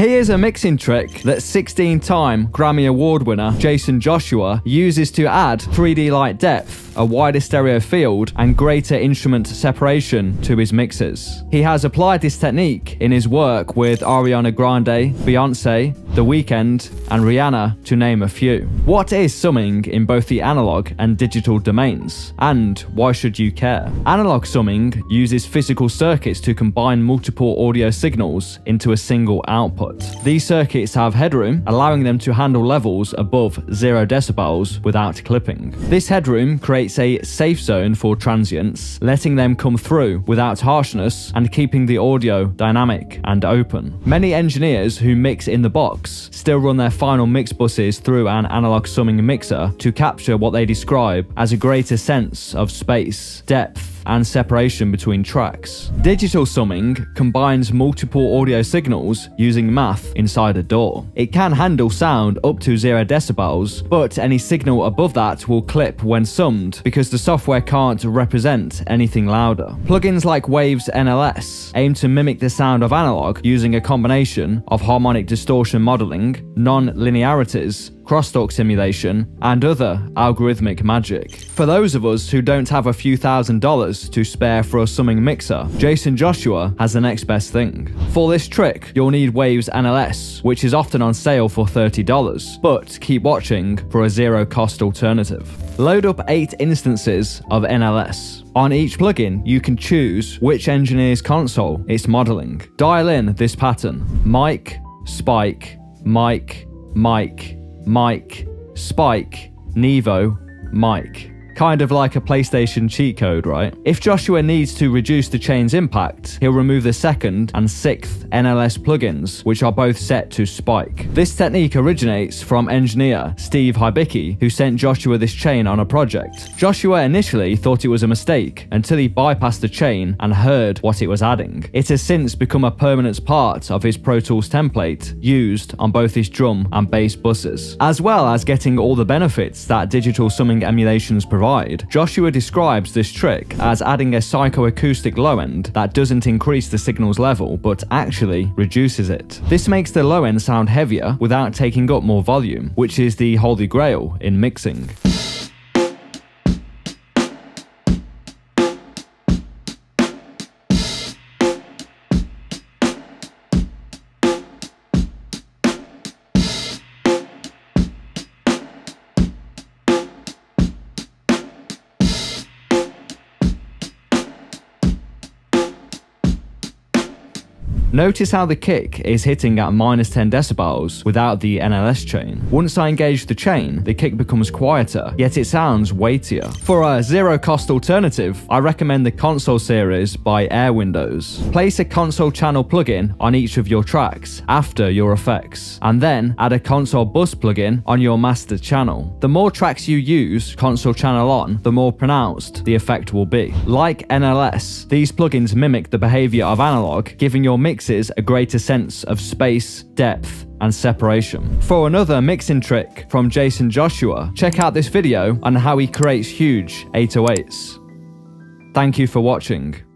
Here's a mixing trick that 16 time Grammy Award winner Jaycen Joshua uses to add 3D light depth, a wider stereo field, and greater instrument separation to his mixes. He has applied this technique in his work with Ariana Grande, Beyonce, The Weeknd, and Rihanna, to name a few. What is summing in both the analog and digital domains? And why should you care? Analog summing uses physical circuits to combine multiple audio signals into a single output. These circuits have headroom, allowing them to handle levels above 0 decibels without clipping. This headroom creates a safe zone for transients, letting them come through without harshness and keeping the audio dynamic and open. Many engineers who mix in the box still run their final mix buses through an analog summing mixer to capture what they describe as a greater sense of space, depth, and separation between tracks. Digital summing combines multiple audio signals using math inside a DAW. It can handle sound up to 0 decibels, but any signal above that will clip when summed because the software can't represent anything louder. Plugins like Waves NLS aim to mimic the sound of analog using a combination of harmonic distortion modeling, non-linearities, crosstalk simulation, and other algorithmic magic. For those of us who don't have a few thousand dollars to spare for a summing mixer, Jaycen Joshua has the next best thing. For this trick, you'll need Waves NLS, which is often on sale for $30, but keep watching for a zero cost alternative. Load up 8 instances of NLS. On each plugin, you can choose which engineer's console it's modeling. Dial in this pattern Mike, spike, Mike, Mike, Mike, spike, Nevo, Mike kind of like a PlayStation cheat code, right? If Joshua needs to reduce the chain's impact, he'll remove the second and sixth NLS plugins, which are both set to spike. This technique originates from engineer Steve Hybicki, who sent Joshua this chain on a project. Joshua initially thought it was a mistake until he bypassed the chain and heard what it was adding. It has since become a permanent part of his Pro Tools template, used on both his drum and bass buses, as well as getting all the benefits that digital summing emulations Joshua describes this trick as adding a psychoacoustic low end that doesn't increase the signal's level but actually reduces it. This makes the low end sound heavier without taking up more volume, which is the holy grail in mixing. Notice how the kick is hitting at minus 10 decibels without the NLS chain. Once I engage the chain, the kick becomes quieter, yet it sounds weightier. For a zero cost alternative, I recommend the console series by Air Windows. Place a console channel plugin on each of your tracks after your effects, and then add a console bus plugin on your master channel. The more tracks you use console channel on, the more pronounced the effect will be. Like NLS, these plugins mimic the behavior of analog, giving your mix mixes a greater sense of space, depth, and separation. For another mixing trick from Jaycen Joshua, check out this video on how he creates huge 808s. Thank you for watching.